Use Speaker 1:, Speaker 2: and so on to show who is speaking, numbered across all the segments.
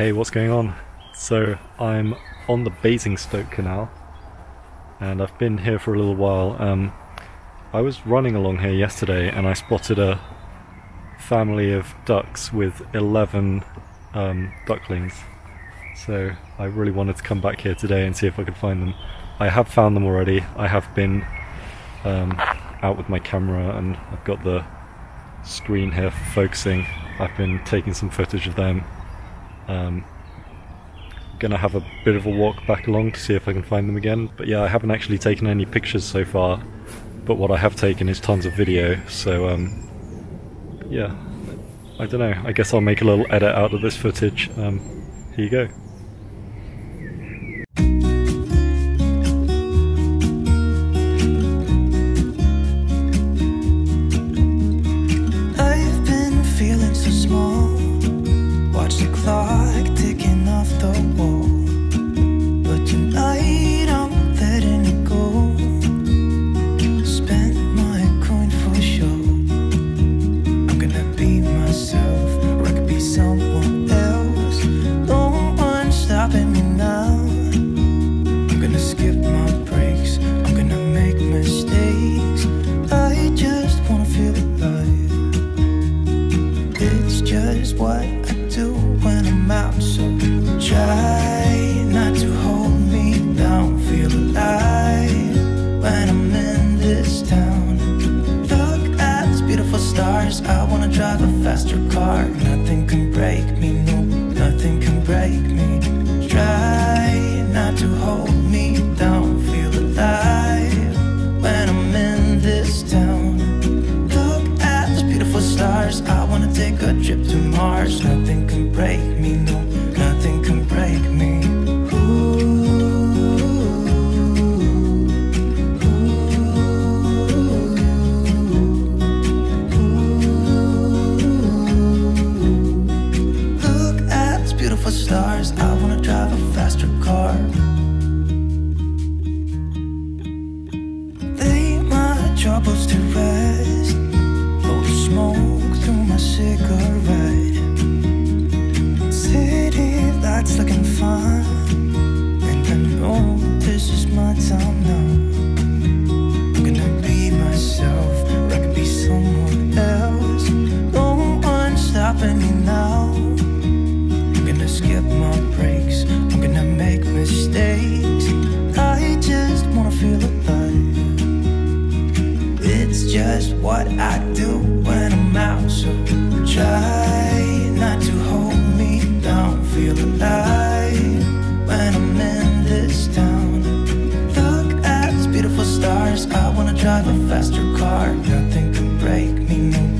Speaker 1: Hey, what's going on? So, I'm on the Basingstoke Canal, and I've been here for a little while. Um, I was running along here yesterday and I spotted a family of ducks with 11 um, ducklings. So, I really wanted to come back here today and see if I could find them. I have found them already. I have been um, out with my camera and I've got the screen here for focusing. I've been taking some footage of them. Um, gonna have a bit of a walk back along to see if I can find them again. But yeah, I haven't actually taken any pictures so far. But what I have taken is tons of video. So um, yeah, I don't know. I guess I'll make a little edit out of this footage. Um, here you go.
Speaker 2: I've been feeling so small. Watch the clock ticking off the wall. Mars. Nothing can break me, Nothing can break me, no,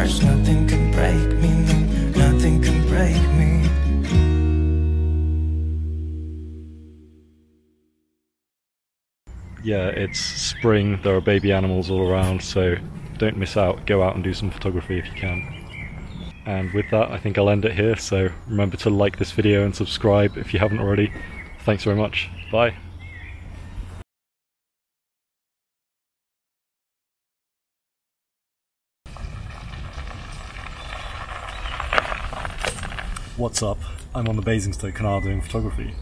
Speaker 2: Nothing can break me, no, nothing can break me.
Speaker 1: Yeah, it's spring. There are baby animals all around, so don't miss out. Go out and do some photography if you can. And with that, I think I'll end it here. So remember to like this video and subscribe if you haven't already. Thanks very much. Bye. What's up? I'm on the Basingstoke Canal doing photography.